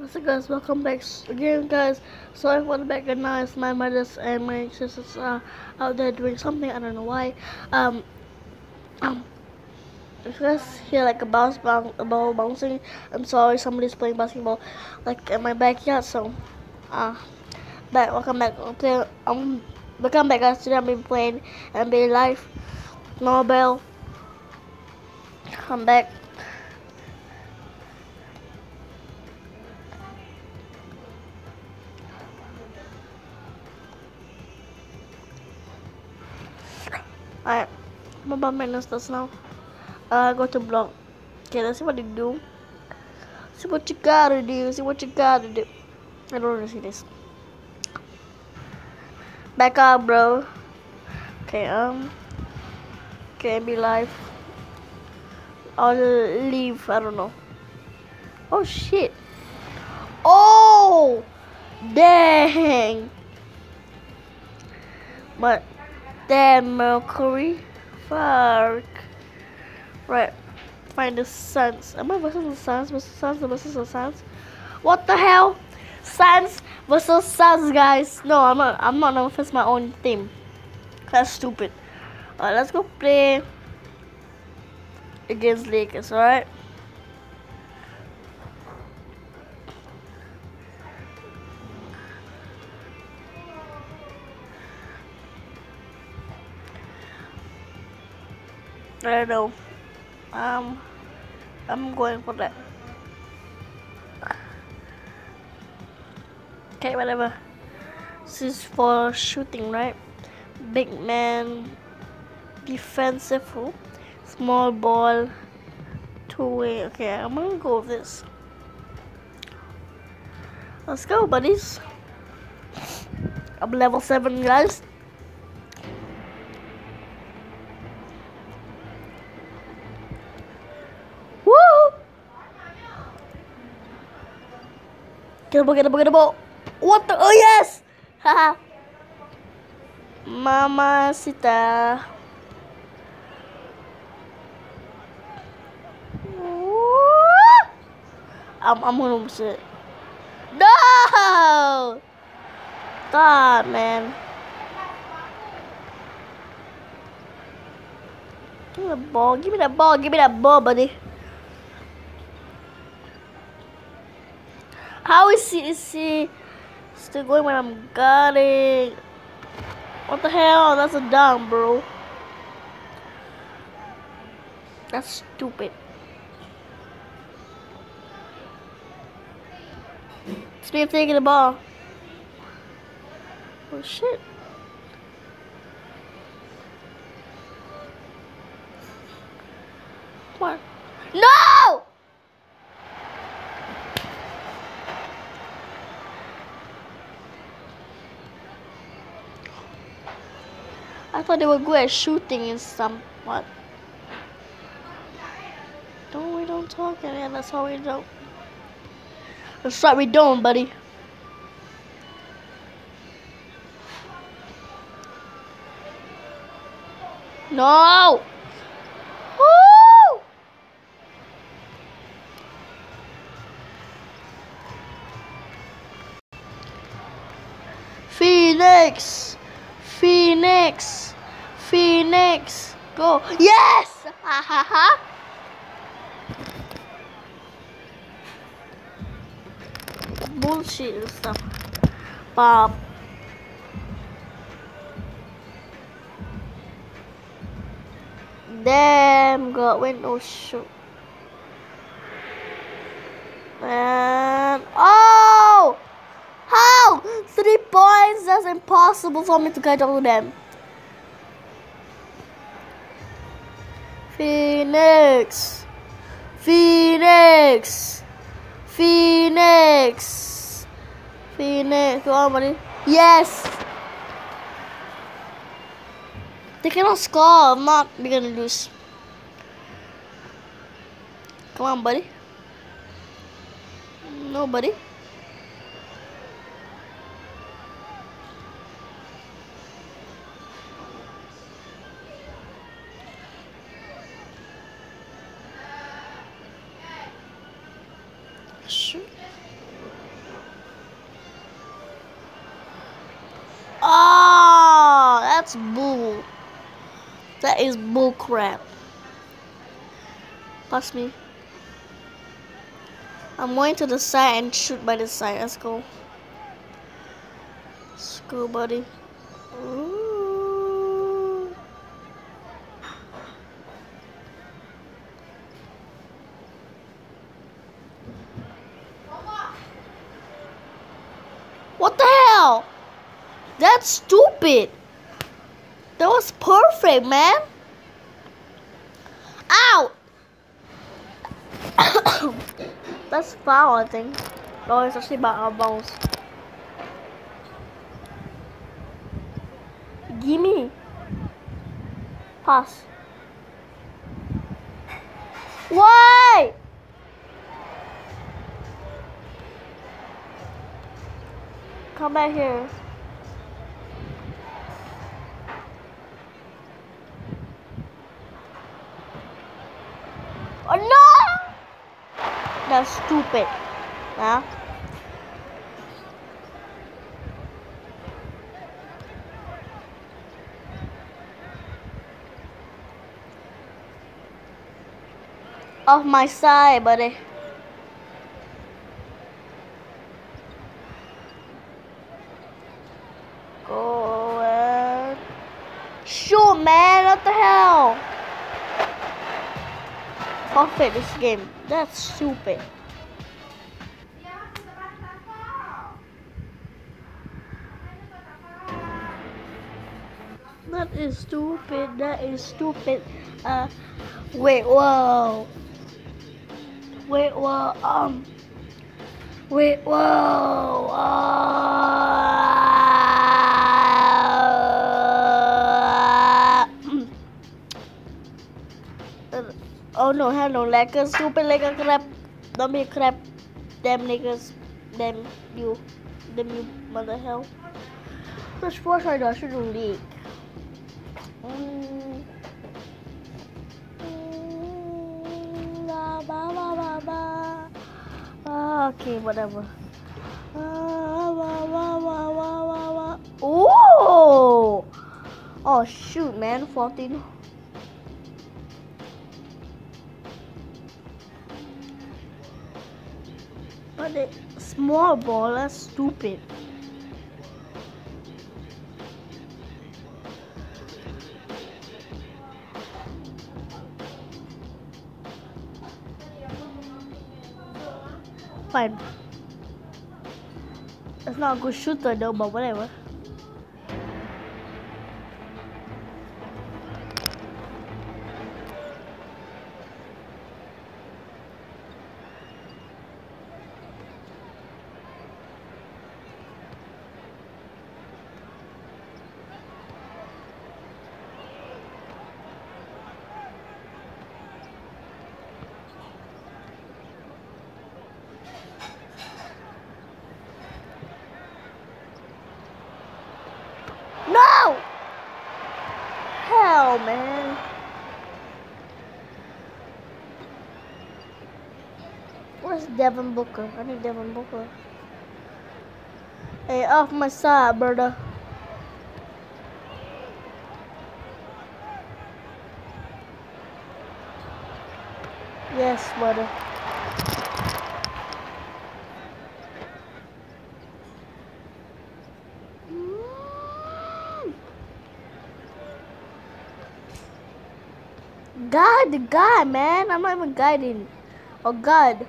What's up guys, welcome back again guys. Sorry for the background noise, my mother's and my sisters are out there doing something, I don't know why. Um, um, if you guys hear like a bounce, bounce, a ball bouncing, I'm sorry, somebody's playing basketball like in my backyard, so, uh, back, welcome back, I'm playing, um, welcome back guys, today I'm be playing NBA Live, Nobel, come back. About my instance now. Uh, go to blog. Okay, let's see what they do. See what you gotta do. See what you gotta do. I don't want to see this. Back up, bro. Okay, um. Okay, be live. I'll leave. I don't know. Oh shit. Oh! Dang! But Damn, Mercury. Fuck. Right. Find the Suns. Am I versus the Suns? Versus Suns versus the Suns? What the hell? Suns versus Suns, guys. No, I'm not. I'm not gonna face my own team. That's stupid. Alright, let's go play against Lakers. Alright. I don't know. Um, I'm going for that. Okay, whatever. This is for shooting, right? Big man, defensive, small ball, two way. Okay, I'm gonna go with this. Let's go, buddies. I'm level 7, guys. Get ball, get ball, get ball. What the? Oh, yes! Haha. Mama Sita. I'm, I'm gonna sit. No! God, man. Give me the ball. Give me that ball. Give me that ball, buddy. How is he, still going when I'm guarding? What the hell? That's a dumb, bro. That's stupid. Speed of taking the ball. Oh shit. What? No! I thought they were good at shooting and somewhat. Don't we don't talk and that's how we don't. That's what we doing, buddy. No! Phoenix! Phoenix! Phoenix! Go! Yes! Ha ha ha! Bullshit and stuff. Bob. Damn, got window shoot. And oh! How? Three points? That's impossible for me to catch all of them. Phoenix. Phoenix. Phoenix. Phoenix. Come on, buddy. Yes. They cannot score. I'm not gonna lose. Come on, buddy. Nobody. Is bullcrap. Pass me. I'm going to the side and shoot by the side. Let's go. Let's go, buddy. Ooh. What the hell? That's stupid. That was perfect, man. Ow! That's foul, I think. Oh, it's actually about our bones. Gimme. Pass. Why? Come back here. Oh no! That's stupid. Huh? Off my side, buddy. Go and shoot, man! What the hell? Forfeit this game. That's stupid. That is stupid. That is stupid. Uh, wait, whoa. Wait, whoa. Um. Wait, whoa. Uh, oh no, hello, a stupid a crap. Don't be crap. Damn niggas. Damn you. Damn you, mother hell. Which force ba, ba, ba. Ah, okay, whatever. Ooh! Oh shoot, man, 14. But the small ball, stupid. Fine. It's not a good shooter though, but whatever. No! Hell, man. Where's Devin Booker? I need Devin Booker. Hey, off my side, brother. Yes, brother. God, the guy, man. I'm not even guiding. Oh, God.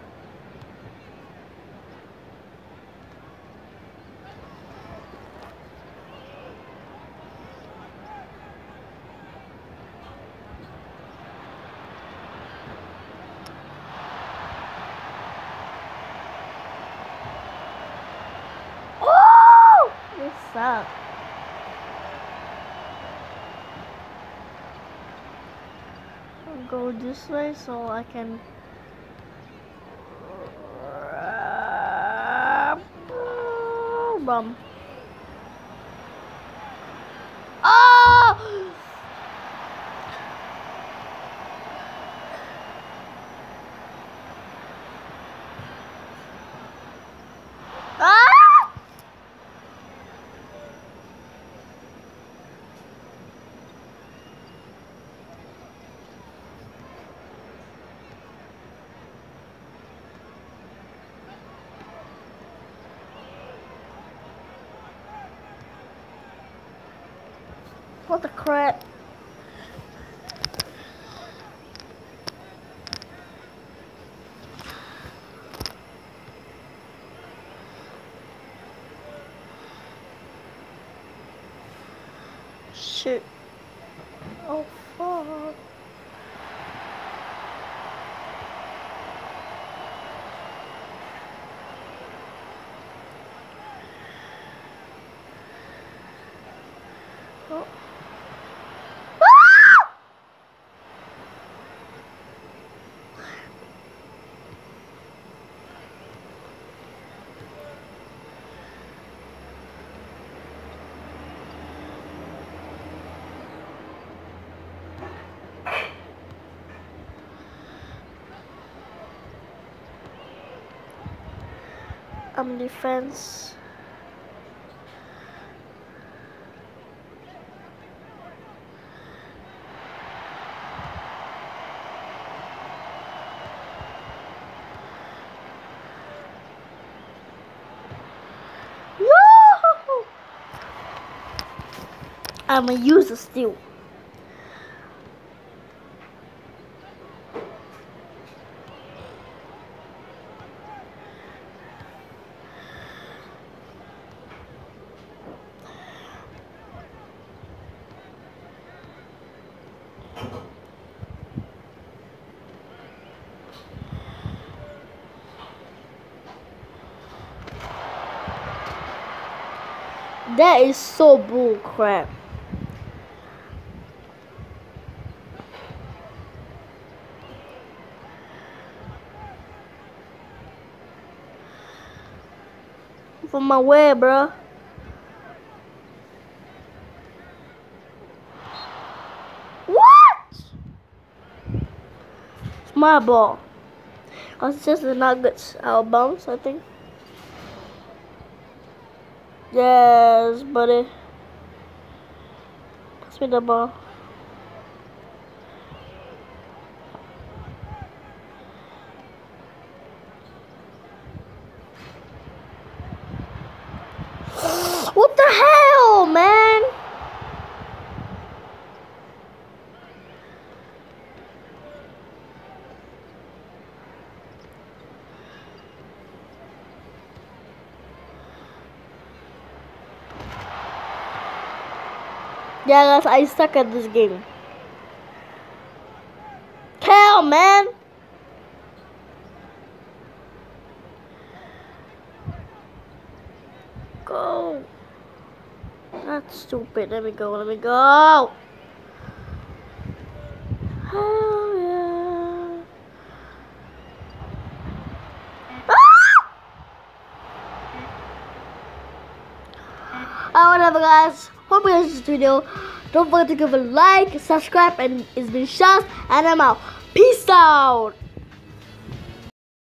Oh! This sucks. Go this way so I can. Bum. Oh! Ah! What the crap? Shoot. Oh, fuck. Oh. Ah! I'm defense. Woo! I'm a user still. That is so bull crap. From my way, bro. What? It's my ball. Cause it's just nuggets out of bounds, I think. Yes, buddy. Pass me the ball. What the hell, man? Yeah, I suck at this game. Hell, man! Go! That's stupid. Let me go, let me go! Hell yeah! Ah! Oh, whatever, guys. Hope you enjoyed this video. Don't forget to give a like, subscribe, and it's been Shaz, and I'm out. Peace out.